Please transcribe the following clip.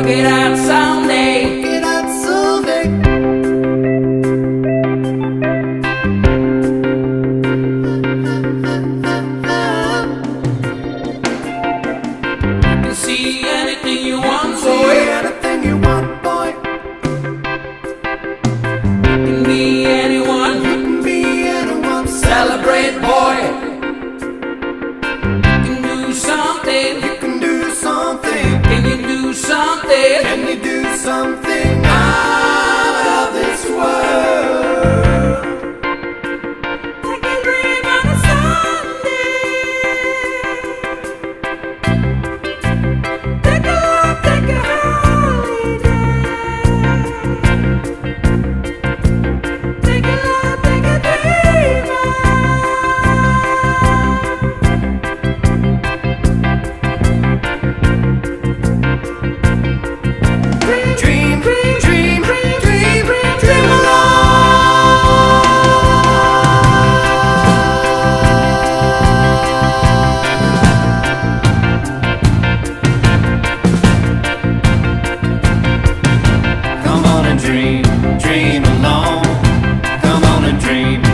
Okay, I Can you do something? dream.